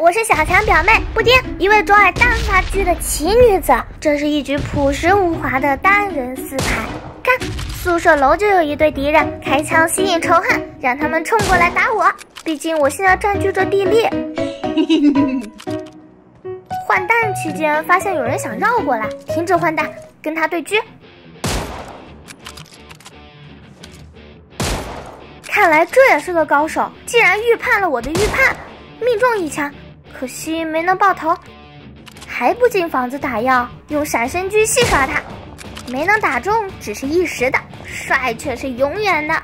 我是小强表妹布丁，一位钟爱单发狙的奇女子。这是一局朴实无华的单人四排。看，宿舍楼就有一队敌人，开枪吸引仇恨，让他们冲过来打我。毕竟我现在占据着地利。换弹期间，发现有人想绕过来，停止换弹，跟他对狙。看来这也是个高手，竟然预判了我的预判，命中一枪。可惜没能爆头，还不进房子打药，用闪身狙戏耍他，没能打中，只是一时的，帅却是永远的。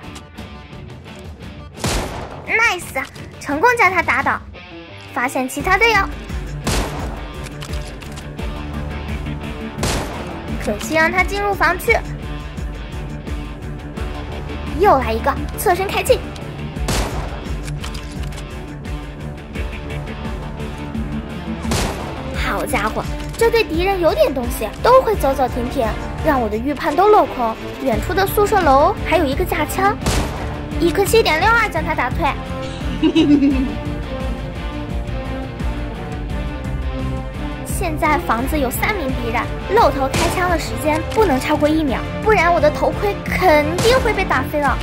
Nice，成功将他打倒，发现其他队友，可惜让他进入房去，又来一个侧身开镜。好家伙，这对敌人有点东西，都会走走停停，让我的预判都落空。远处的宿舍楼还有一个架枪，一颗七点六二将他打退。现在房子有三名敌人，露头开枪的时间不能超过一秒，不然我的头盔肯定会被打飞了。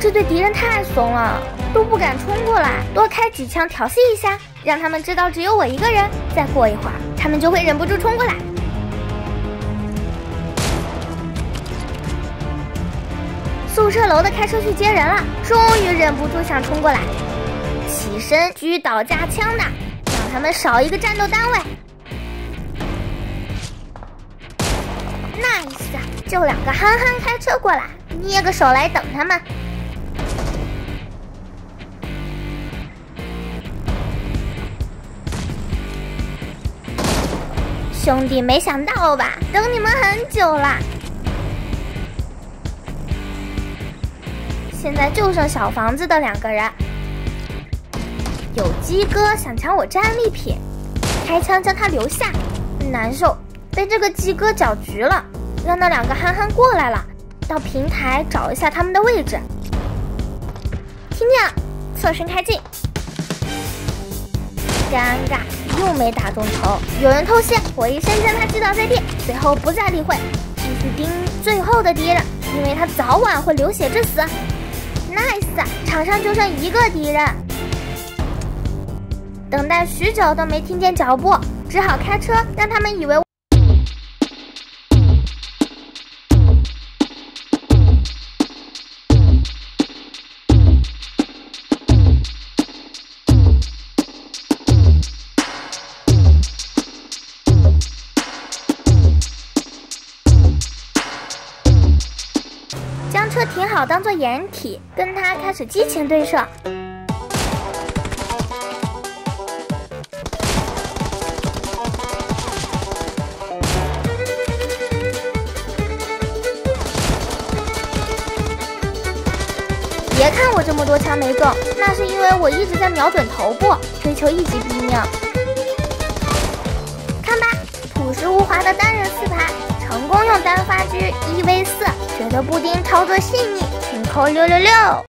这对敌人太怂了，都不敢冲过来，多开几枪调戏一下。让他们知道只有我一个人。再过一会儿，他们就会忍不住冲过来。宿舍楼的开车去接人了，终于忍不住想冲过来，起身狙倒加枪的，让他们少一个战斗单位。Nice，就两个憨憨开车过来，捏个手来等他们。兄弟，没想到吧？等你们很久了，现在就剩小房子的两个人。有鸡哥想抢我战利品，开枪将他留下，难受，被这个鸡哥搅局了。让那两个憨憨过来了，到平台找一下他们的位置。听见，侧身开镜，尴尬。又没打中头，有人偷袭，我一声将他击倒在地，随后不再理会，继续盯最后的敌人，因为他早晚会流血致死。Nice，场上就剩一个敌人，等待许久都没听见脚步，只好开车让他们以为。车停好，当做掩体，跟他开始激情对射。别看我这么多枪没中，那是因为我一直在瞄准头部，追求一击毙命。看吧，朴实无华的单人四排，成功用单发狙一 v 四。觉得布丁操作细腻，请扣六六六。